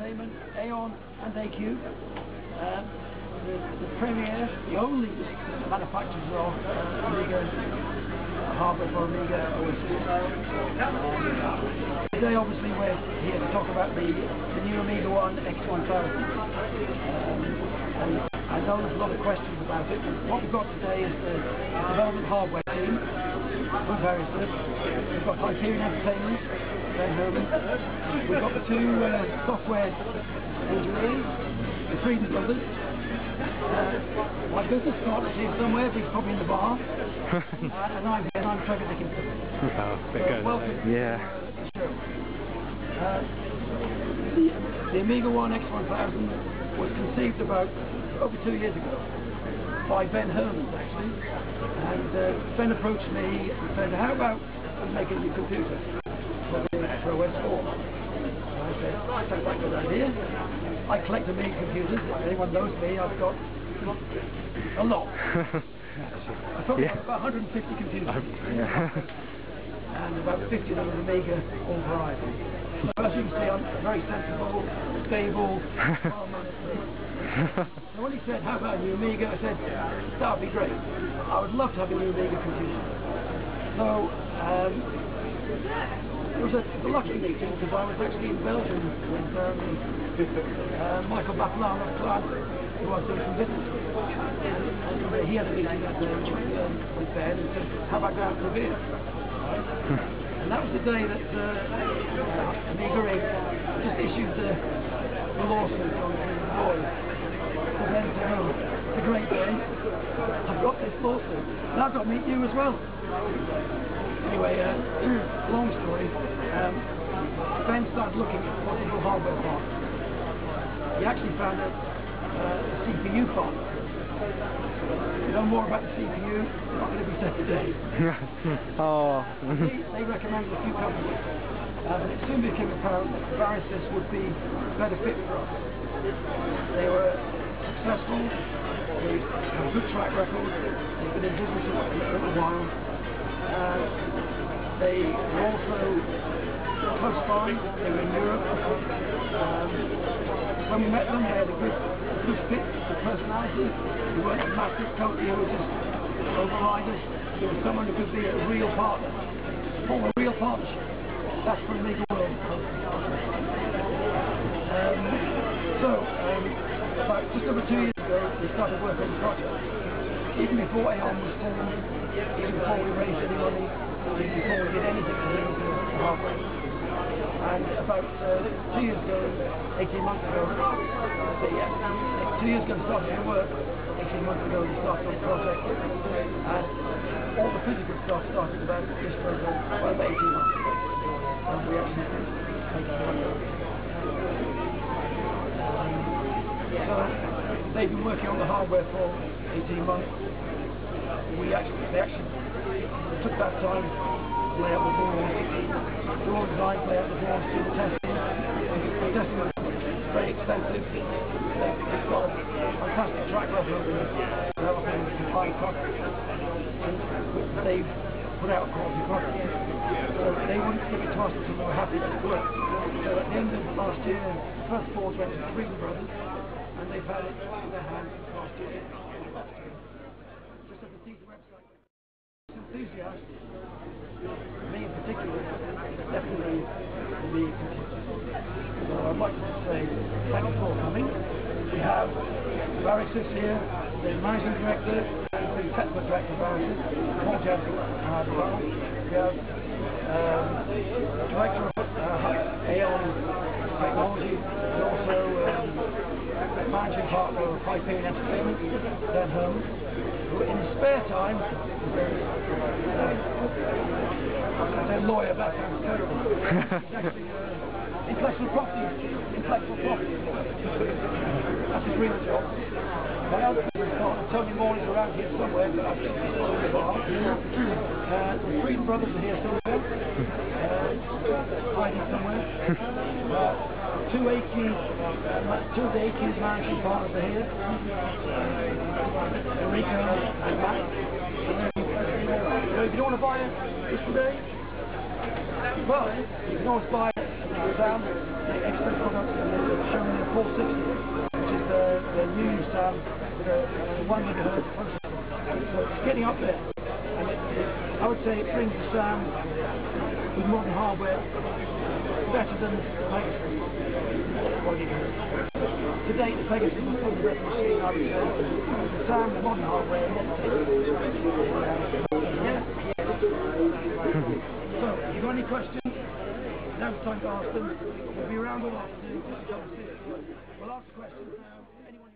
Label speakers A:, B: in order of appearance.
A: Entertainment, Aeon and ACube. Um, the, the premier, the only manufacturers of uh, Amiga hardware for Amiga. Today obviously we're here to talk about the, the new Amiga One X1000. Um, and I know there's a lot of questions about it. What we've got today is the development hardware team from Varisys. We've got Hyperion Entertainment, Ben Herman. We've got the two uh, software engineers, the Frieden brothers. Uh, my business partner's here somewhere, but he's probably in the bar. uh, and I'm here, and I'm Trevor Dickinson.
B: Oh, bit
A: So
B: good.
A: welcome
B: Yeah.
A: uh. Uh, the Amiga One X1000 was conceived about over two years ago by Ben Herman, actually. And uh, Ben approached me and said, how about making a new computer for the Metro S4? And I said, sounds like a good idea. I collect Amiga computers. If anyone knows me, I've got a lot. I've probably
B: Yeah.
A: got about 150 computers.
B: Um, yeah.
A: and about 50 of them are Amiga, all varieties. As you can see, I'm very sensible, stable. So when he said, how about a new Amiga, I said, that would be great. I would love to have a new Amiga computer. So, um, it was a, lucky meeting because I was actually in Belgium with um, uh, Michael Baplan of Clark, who I was doing some business with. And, and uh, he had a meeting with, uh, with, um, with Ben and said, how about going for a beer? And that was the day that uh, Amiga just issued the, the lawsuit on the oh, it's a great day. I've got this lawsuit. And I've got to meet you as well. Anyway, uh, long story. Um, Ben started looking at possible hardware parts. He actually found a, uh, a CPU part. You know more about the CPU, not going to be said today.
B: oh.
A: they, they recommended a few companies, uh, but it soon became apparent that Varisys would be a better fit for us. They were successful, they have a good track record, they've been in business a a little while. Uh, they were also close by, they were in Europe. Um, when we met them, they had a good, good fit for personality. They weren't a massive company who were just overriders. There was someone who could be a real partner, form a real partnership. That's from Amiga World. Um, so, um, about just over two years ago, we started work on the project. Even before Aeon was formed, even before we raised any money, even before we did anything to do with the hardware. And about uh, two years ago, 18 months ago, uh, so yeah, two years ago started the work, 18 months ago we started on the project, and all the physical stuff started about just over, about 18 months ago. And we actually made it work. So they've been working on the hardware for 18 months. We actually, they actually took that time to the boards, the the boards, do testing. Testing was very. They- They've got a fantastic track record in developing products. And they've put out quality product. So they wouldn't give it to us until they were happy that it worked. So at the end of last year, the first board went to the Frieden Brothers, and they've had it in their hands last year. Just at the Caesar website. Enthusiast, me in particular, definitely me computer. So I'd like to say thank you for coming. We have Varisys here, the managing director, and the technical director of Varisys, Paul Jensen, as well. We have um, director of uh, Technology, and also um, managing partner of Hyperion Entertainment, Dan Herman, who in his spare time uh, a lawyer, that sounds terrible. Actually uh, intellectual property, intellectual property. That's his real job. My other business partner, Tony Moore, is around here somewhere, but I think he's still in the bar. Uh, the Frieden brothers are here somewhere. Uh, hiding somewhere. Uh, two ACube, ma- two of the ACube's managing partners are here. Uh, Enrico and Matt. So if you don't want to buy it this today, but you can always buy it down, the extra products, and 460, which is the, the new with a, a 1 gigahertz processor. So it's getting up there. And it, it, I would say it brings the Sam with modern hardware better than the Pegasus 1 gigahertz. To date, the Pegasus is uh, the best machine, I would say. The Sam with modern hardware, the. So, you got any questions? Now's the time to ask them. We'll be around all afternoon. We'll ask questions now. Anyone.